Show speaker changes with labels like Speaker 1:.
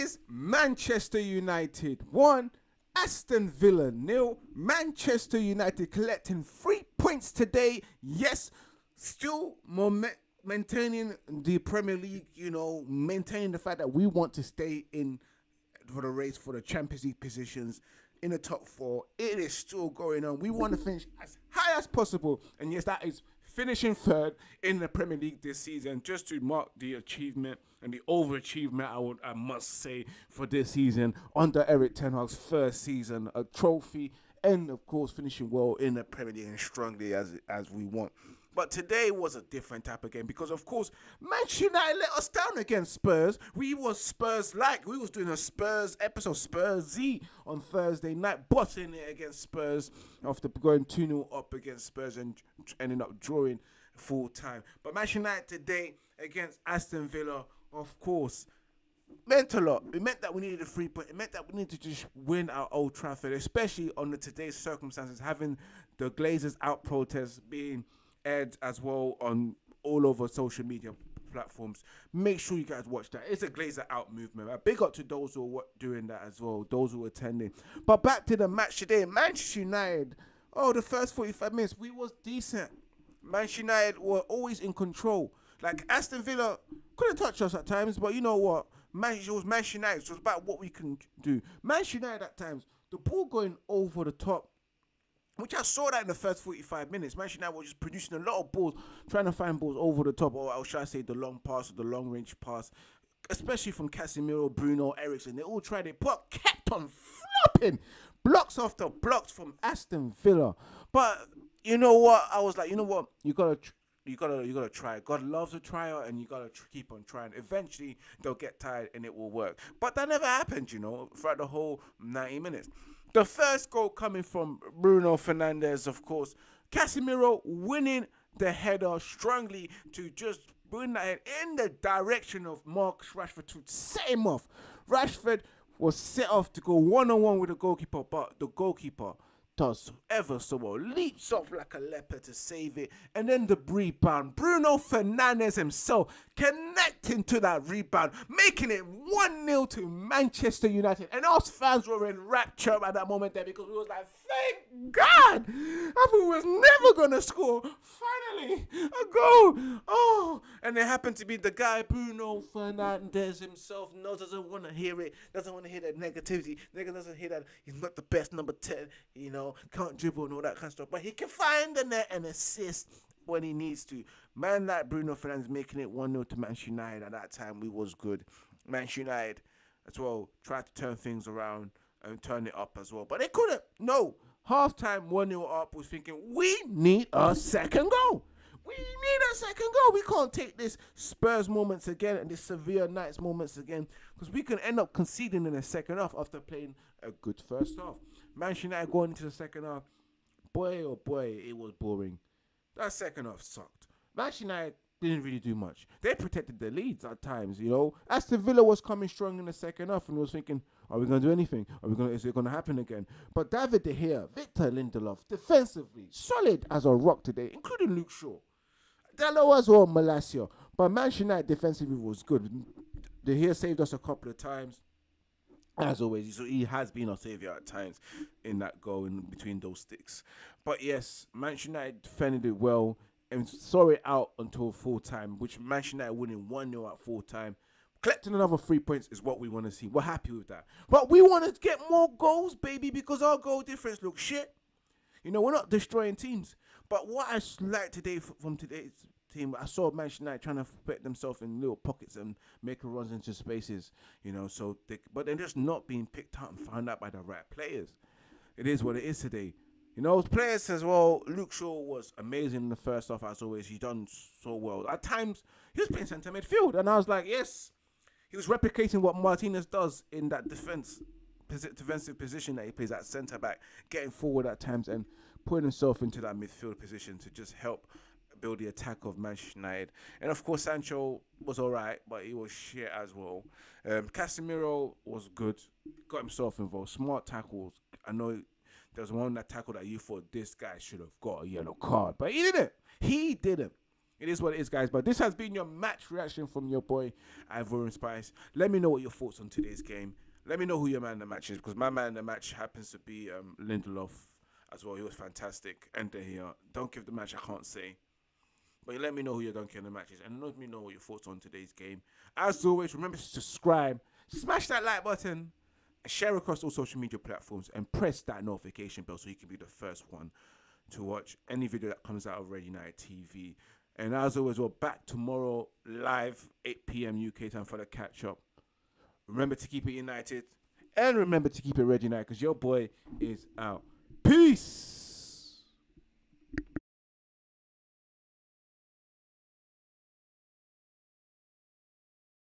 Speaker 1: is Manchester United 1, Aston Villa nil. Manchester United collecting three points today. Yes, still moment maintaining the Premier League, you know, maintaining the fact that we want to stay in for the race for the Champions League positions in the top four. It is still going on. We want to finish as high as possible. And yes, that is finishing third in the Premier League this season, just to mark the achievement and the overachievement, I would I must say, for this season under Erik Ten Hag's first season, a trophy, and of course finishing well in the Premier League and strongly as as we want. But today was a different type of game because, of course, Manchester United let us down against Spurs. We was Spurs like. We was doing a Spurs episode, Spursy, on Thursday night, bossing it against Spurs after going 2 0 up against Spurs and ending up drawing full time. But Manchester United today against Aston Villa, of course, meant a lot. It meant that we needed a free point. It meant that we needed to just win our Old Trafford, especially under today's circumstances, having the Glazers out protest being aired as well on all over social media platforms. Make sure you guys watch that. It's a Glazer out movement. A big up to those who are doing that as well, those who are attending. But back to the match today, Manchester United. Oh, the first 45 minutes, we was decent. Manchester United were always in control. Like Aston Villa couldn't touch us at times, but you know what? Manchester was Manchester United. So about what we can do. Manchester United at times, the ball going over the top which I saw that in the first 45 minutes. Manchester United was just producing a lot of balls, trying to find balls over the top, or should I say the long pass or the long range pass, especially from Casemiro, Bruno, Eriksen. They all tried it, but kept on flopping. Blocks after blocks from Aston Villa. But you know what? I was like, you know what? You gotta you gotta you gotta try. God loves a trial, and you gotta tr- keep on trying. Eventually, they'll get tired, and it will work. But that never happened, you know, throughout the whole 90 minutes. The first goal coming from Bruno Fernandes, of course. Casemiro winning the header strongly to just bring that in the direction of Marcus Rashford to set him off. Rashford was set off to go one on one with the goalkeeper, but the goalkeeper does ever so well. Leaps off like a leopard to save it. And then the rebound. Bruno Fernandes himself connecting to that rebound, making it 1 0 to Manchester United. And us fans were in rapture at that moment there because we was like, thank God! We was never going to score. Finally, a goal. Oh, and it happened to be the guy, Bruno Fernandes himself, no, doesn't want to hear it, doesn't want to hear that negativity. Nigga doesn't hear that he's not the best number 10, you know, can't dribble and all that kind of stuff. But he can find the net and assist when he needs to. Man like Bruno Fernandes making it 1 0 to Manchester United at that time, we was good. Manchester United as well tried to turn things around and turn it up as well. But they couldn't. No. Half time, 1 0 up, was thinking, we need a second goal. We need a second goal. We can't take this Spurs moments again and this Sevilla nights moments again because we can end up conceding in the second half after playing a good first half. Manchester United going into the second half, boy oh boy, it was boring. That second half sucked. Manchester United didn't really do much. They protected the leads at times, you know. Aston Villa was coming strong in the second half and was thinking, are we going to do anything? Are we going? Is it going to happen again? But David De Gea, Victor Lindelof, defensively solid as a rock today, including Luke Shaw. Dalot as well, Malacia. But Manchester United defensively was good. De Gea saved us a couple of times. As always, so he has been our savior at times in that goal in between those sticks. But yes, Manchester United defended it well and saw it out until full time, which Manchester United winning 1 0 at full time. Collecting another three points is what we want to see. We're happy with that. But we want to get more goals, baby, because our goal difference looks shit. You know, we're not destroying teams. But what I like today from today's team, I saw Manchester United trying to put themselves in little pockets and make runs into spaces. You know, so they, but they're just not being picked out and found out by the right players. It is what it is today. You know, players as well. Luke Shaw was amazing in the first half as always. He done so well. At times, he was playing centre midfield, and I was like, yes, he was replicating what Martinez does in that defense defensive position that he plays at centre back, getting forward at times and putting himself into that midfield position to just help build the attack of Manchester United. And of course, Sancho was all right, but he was shit as well. Um, Casemiro was good, got himself involved, smart tackles. I know there was one that tackle that you thought this guy should have got a yellow card, but he didn't. He didn't. It is what it is, guys. But this has been your match reaction from your boy Ivorian Spice. Let me know what your thoughts on today's game. Let me know who your man in the match is, because my man in the match happens to be um, Lindelof as well. He was fantastic. And here, don't give the match. I can't say. But let me know who your donkey in the match is, and let me know what your thoughts on today's game. As always, remember to subscribe, smash that like button, share across all social media platforms, and press that notification bell so you can be the first one to watch any video that comes out of Red United TV. And as always, we're back tomorrow live, 8 p.m. UK time for the catch up. Remember to keep it united, and remember to keep it Red United because your boy is out. Peace.